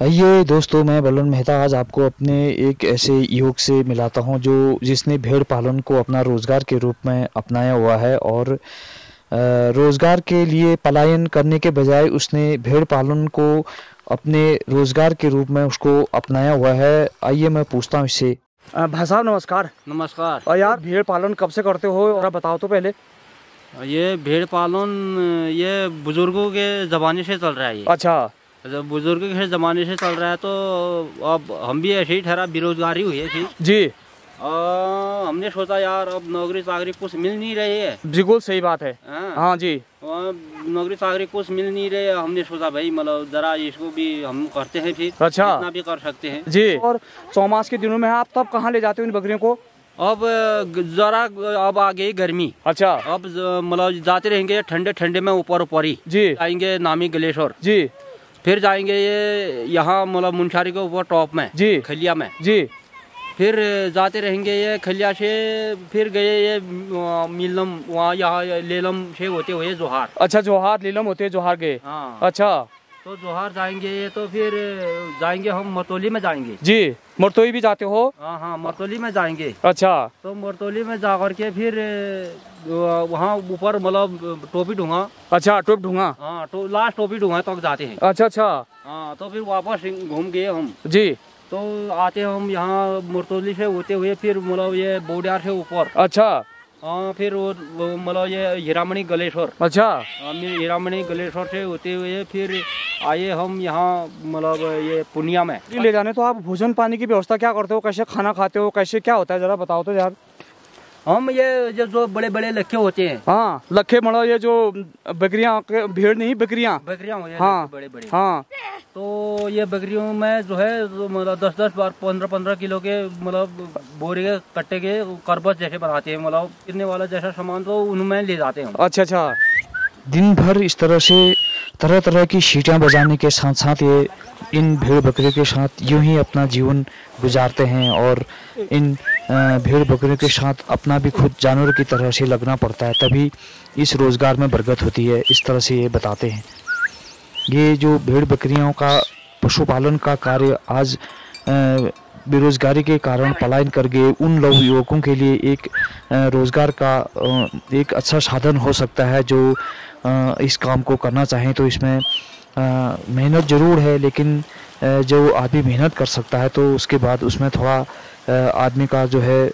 आइए दोस्तों मैं बलवन मेहता आज आपको अपने एक ऐसे युवक से मिलाता हूँ जो जिसने भेड़ पालन को अपना रोज़गार के रूप में अपनाया हुआ है और रोज़गार के लिए पलायन करने के बजाय उसने भेड़ पालन को अपने रोज़गार के रूप में उसको अपनाया हुआ है। आइए मैं पूछता हूँ इससे भाई साहब नमस्कार। नमस्कार। और यार भेड़ पालन कब से करते हो? और बताओ तो पहले। ये भेड़ पालन ये बुज़ुर्गों के ज़माने से चल रहा है ये। अच्छा। जब बुज़ुर्ग के ज़माने से चल रहा है तो अब हम भी ऐसे ही ठहरा बेरोजगारी हुई है थी जी। आ, हमने सोचा यार अब नौकरी चाकरी कुछ मिल नहीं रही है। बिल्कुल सही बात है। आ, हाँ।, हाँ जी। नौकरी चाकरी कुछ मिल नहीं रही है। हमने सोचा भाई मतलब जरा इसको भी हम करते हैं फिर अच्छा। इतना भी कर सकते हैं। जी। और चौमास के दिनों में आप तब कहाँ ले जाते हो इन बकरियों को? अब जरा अब आ गई गर्मी। अच्छा। अब मतलब जाते रहेंगे ठंडे ठंडे में ऊपर ऊपर ही। जी। आएँगे नामी ग्लेश्वर जी। फिर जाएँगे ये यहाँ मतलब मुंशारी के ऊपर टॉप में जी। खलिया में। जी। फिर जाते रहेंगे ये खलिया से फिर गए ये मिलम वहाँ यहाँ लेलम से होते हुए जोहार। अच्छा जोहार लेलम होते जोहार गए। हाँ। अच्छा। तो जोहार जाएँगे ये तो फिर जाएँगे हम मरतोली में जाएँगे। जी मरतोली भी जाते हो? हाँ हाँ मरतोली में जाएँगे। अच्छा। तो मरतोली में जा करके फिर वहाँ ऊपर मतलब टोपी ढूँगा। अच्छा टोप ढूँगा? हाँ तो लास्ट टोपी ढूँगा तक तो जाते हैं। अच्छा अच्छा। हाँ तो फिर वापस घूम गए हम। जी। तो आते हम यहाँ मुरतोली से होते हुए फिर मतलब ये बोडियार से ऊपर। अच्छा। हाँ फिर वो वो मतलब ये हीरामणि गलेश्वर। अच्छा। हम हीरामणि गलेश्वर से होते हुए फिर आए हम यहाँ मतलब ये पुनिया में। ले जाने तो आप भोजन पानी की व्यवस्था क्या करते हो? कैसे खाना खाते हो? कैसे क्या होता है? जरा बताओ तो यार। हम ये जो जो बड़े बड़े लखे होते हैं। हाँ लखे मतलब ये जो बकरिया भीड़ नहीं बकरियाँ। बकरियाँ हाँ बड़े बड़े हाँ। तो ये बकरियों में जो है मतलब दस दस बार पंद्रह पंद्रह किलो के मतलब बोरे के कट्टे के करबस जैसे बनाते हैं मतलब गिरने वाला जैसा सामान तो उनमें ले जाते हैं अच्छा अच्छा। दिन भर इस तरह से तरह तरह की सीटियाँ बजाने के साथ साथ ये इन भेड़ बकरियों के साथ यूँ ही अपना जीवन गुजारते हैं और इन भेड़ बकरियों के साथ अपना भी खुद जानवर की तरह से लगना पड़ता है, तभी इस रोज़गार में बरकत होती है, इस तरह से ये बताते हैं। ये जो भेड़ बकरियों का, पशुपालन का कार्य आज बेरोज़गारी के कारण पलायन कर गए, उन लोग युवकों के लिए एक रोज़गार का एक अच्छा साधन हो सकता है जो इस काम को करना चाहें तो इसमें मेहनत ज़रूर है, लेकिन जो आदमी मेहनत कर सकता है तो उसके बाद उसमें थोड़ा आदमी का जो है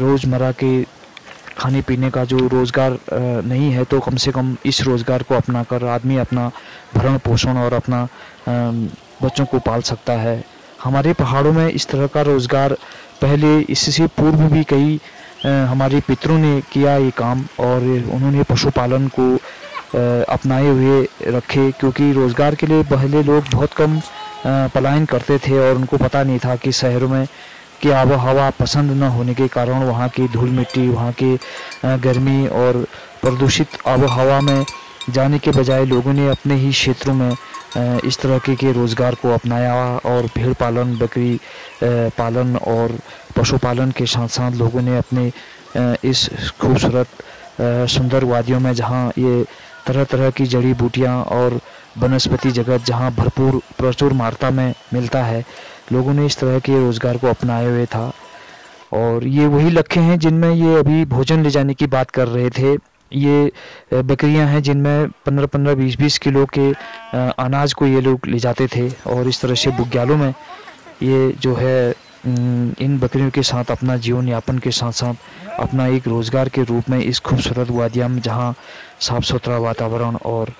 रोज़मर्रा के खाने पीने का जो रोज़गार नहीं है तो कम से कम इस रोज़गार को अपना कर आदमी अपना भरण पोषण और अपना बच्चों को पाल सकता है। हमारे पहाड़ों में इस तरह का रोज़गार पहले इससे पूर्व भी कई हमारे पितरों ने किया ये काम और उन्होंने पशुपालन को अपनाए हुए रखे क्योंकि रोज़गार के लिए पहले लोग बहुत कम पलायन करते थे और उनको पता नहीं था कि शहरों में की आब हवा पसंद न होने के कारण वहाँ की धूल मिट्टी वहाँ की गर्मी और प्रदूषित आब हवा में जाने के बजाय लोगों ने अपने ही क्षेत्रों में इस तरह के, के रोज़गार को अपनाया और भेड़ पालन बकरी पालन और पशुपालन के साथ साथ लोगों ने अपने इस खूबसूरत सुंदर वादियों में जहाँ ये तरह तरह की जड़ी बूटियाँ और वनस्पति जगत जहाँ भरपूर प्रचुर मात्रा में मिलता है, लोगों ने इस तरह के रोज़गार को अपनाए हुए था। और ये वही लक्ष्य हैं जिनमें ये अभी भोजन ले जाने की बात कर रहे थे। ये बकरियाँ हैं जिनमें पंद्रह पंद्रह बीस बीस किलो के अनाज को ये लोग ले जाते थे। और इस तरह से बुग्यालों में ये जो है इन बकरियों के साथ अपना जीवन यापन के साथ साथ अपना एक रोज़गार के रूप में इस खूबसूरत वादिया में जहाँ साफ़ सुथरा वातावरण और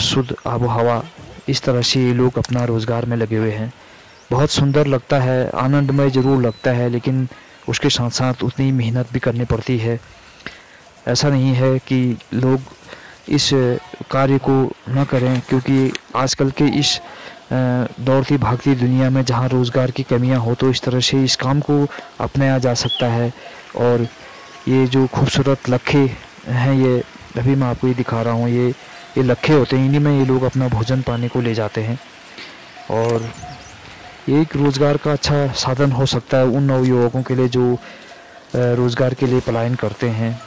शुद्ध आबो हवा इस तरह से ये लोग अपना रोज़गार में लगे हुए हैं। बहुत सुंदर लगता है, आनंदमय ज़रूर लगता है, लेकिन उसके साथ साथ उतनी मेहनत भी करनी पड़ती है। ऐसा नहीं है कि लोग इस कार्य को न करें, क्योंकि आजकल के इस दौड़ती भागती दुनिया में जहाँ रोज़गार की कमियाँ हो तो इस तरह से इस काम को अपनाया जा सकता है। और ये जो खूबसूरत लखे हैं, ये अभी मैं आपको ये दिखा रहा हूँ, ये ये लखे होते हैं, इन्हीं में ये लोग अपना भोजन पाने को ले जाते हैं। और ये एक रोज़गार का अच्छा साधन हो सकता है उन नवयुवकों के लिए जो रोज़गार के लिए पलायन करते हैं।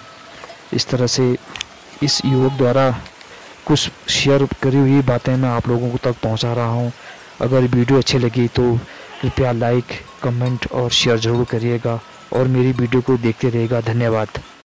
इस तरह से इस युवक द्वारा कुछ शेयर करी हुई बातें मैं आप लोगों को तक पहुँचा रहा हूँ। अगर वीडियो अच्छी लगी तो कृपया लाइक कमेंट और शेयर ज़रूर करिएगा। और मेरी वीडियो को देखते रहेगा धन्यवाद।